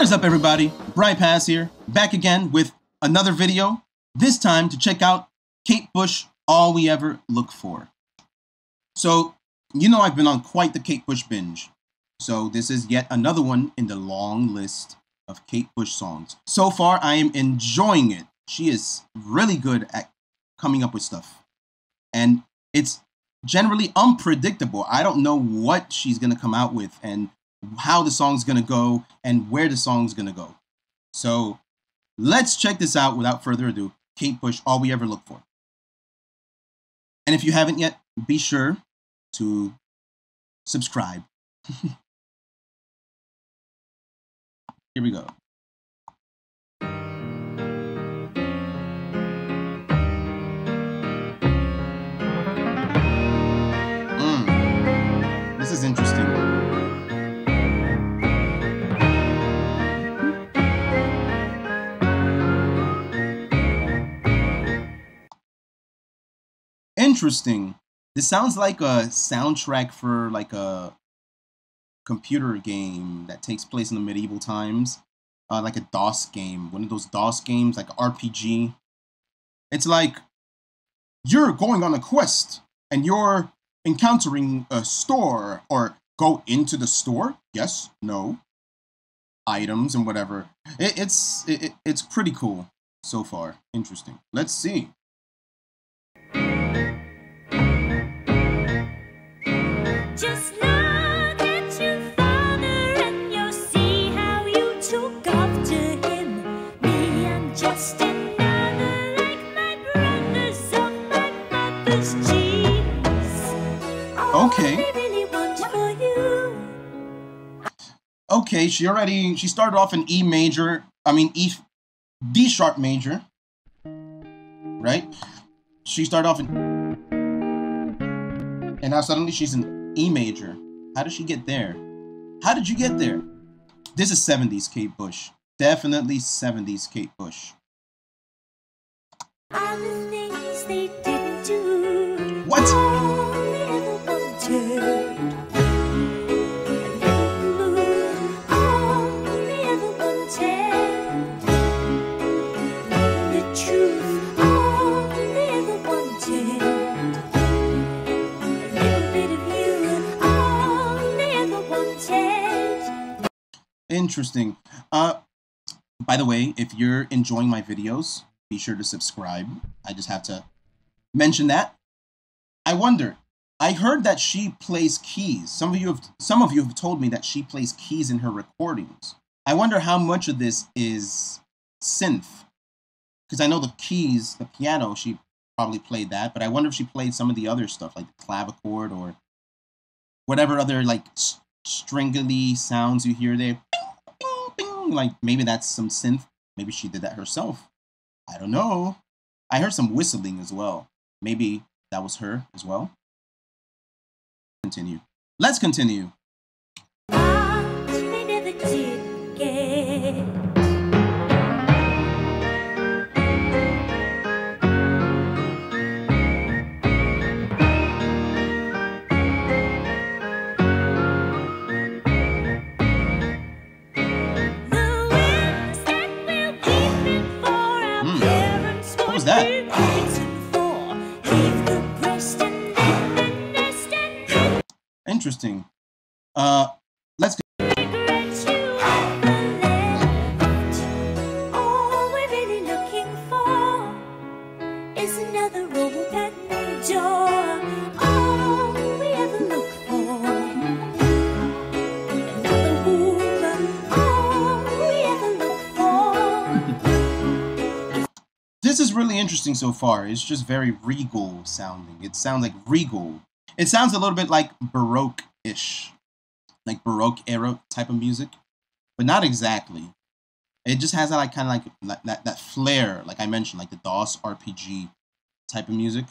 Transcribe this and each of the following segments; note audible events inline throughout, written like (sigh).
What is up everybody? Brian Paz here, back again with another video, this time to check out Kate Bush, All We Ever Look For. So, you know I've been on quite the Kate Bush binge, so this is yet another one in the long list of Kate Bush songs. So far, I am enjoying it. She is really good at coming up with stuff. And it's generally unpredictable. I don't know what she's going to come out with and how the song's to go and where the song's to go. So let's check this out without further ado. Kate Bush, All We Ever Look For. And if you haven't yet, be sure to subscribe. (laughs) Here we go. Interesting. This sounds like a soundtrack for like a computer game that takes place in the medieval times, uh, like a DOS game, one of those DOS games, like RPG. It's like you're going on a quest and you're encountering a store or go into the store. Yes, no, items and whatever. It, it's it, it's pretty cool so far. Interesting. Let's see. Okay. I really want for you. okay, she already she started off in E major. I mean E D sharp major. Right? She started off in and now suddenly she's in E major. How did she get there? How did you get there? This is 70s Kate Bush. Definitely 70s Kate Bush. All the things they didn't do. What? Interesting. Uh by the way, if you're enjoying my videos, be sure to subscribe. I just have to mention that. I wonder. I heard that she plays keys. Some of you have some of you have told me that she plays keys in her recordings. I wonder how much of this is synth. Because I know the keys, the piano, she probably played that, but I wonder if she played some of the other stuff like the clavichord or whatever other like stringly sounds you hear there. Bing. Like maybe that's some synth. Maybe she did that herself. I don't know. I heard some whistling as well. Maybe that was her as well. Continue. Let's continue. We ever look for. This is really interesting so far. It's just very regal sounding. It sounds like regal. It sounds a little bit like Baroque ish, like Baroque era type of music, but not exactly. It just has that like kind of like that that flair, like I mentioned, like the DOS RPG type of music.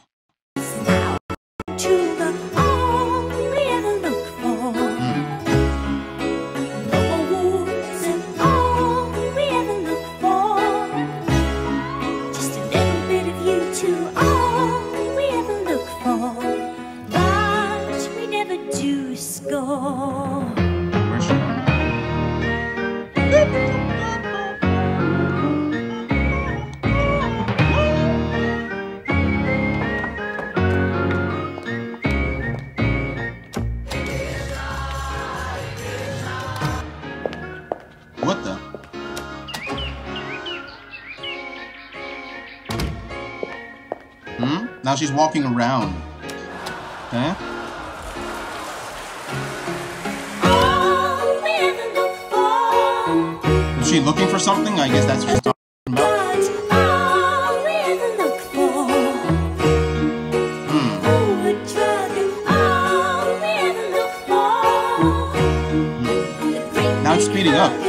Hmm? Now she's walking around. Huh? Is she looking for something? I guess that's what she's talking about. Hmm. Now it's speeding up.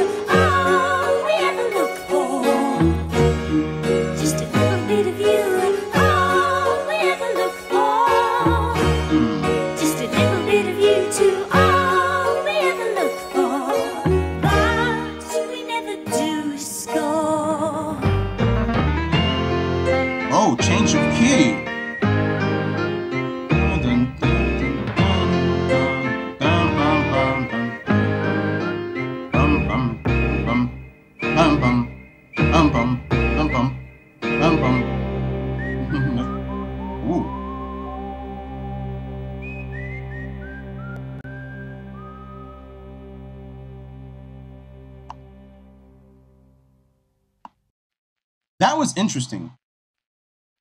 Was interesting.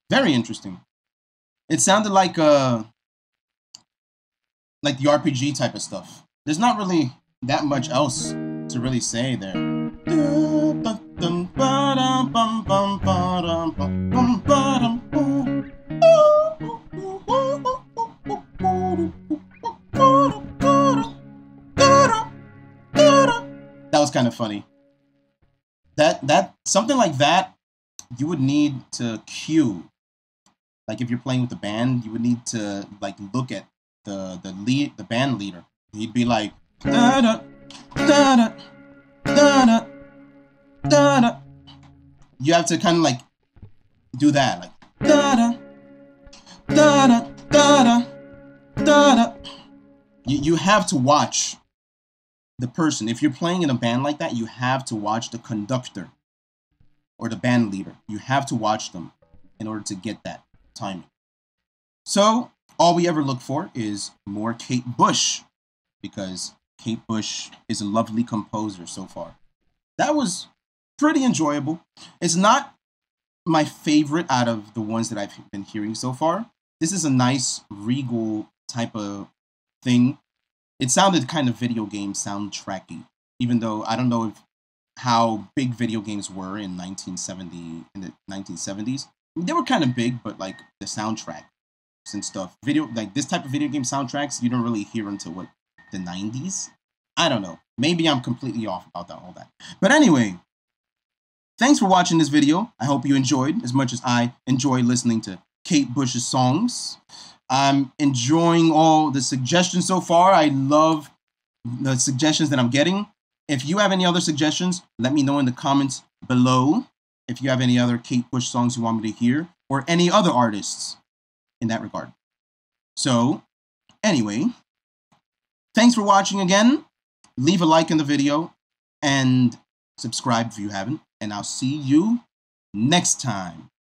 Very interesting. It sounded like uh like the RPG type of stuff. There's not really that much else to really say there. That was kind of funny. That that something like that you would need to cue like if you're playing with the band you would need to like look at the the lead the band leader. He'd be like da da da da da da da you have to kind of like do that like da da da da da da da da you, you have to watch the person. If you're playing in a band like that you have to watch the conductor or the band leader. You have to watch them in order to get that timing. So, all we ever look for is more Kate Bush because Kate Bush is a lovely composer so far. That was pretty enjoyable. It's not my favorite out of the ones that I've been hearing so far. This is a nice regal type of thing. It sounded kind of video game soundtracky, even though I don't know if how big video games were in 1970 in the 1970s. They were kind of big, but like the soundtrack and stuff, video like this type of video game soundtracks, you don't really hear until what the 90s. I don't know. Maybe I'm completely off about that all that. But anyway, thanks for watching this video. I hope you enjoyed as much as I enjoy listening to Kate Bush's songs. I'm enjoying all the suggestions so far. I love the suggestions that I'm getting. If you have any other suggestions, let me know in the comments below. If you have any other Kate Bush songs you want me to hear, or any other artists in that regard. So, anyway, thanks for watching again. Leave a like in the video and subscribe if you haven't. And I'll see you next time.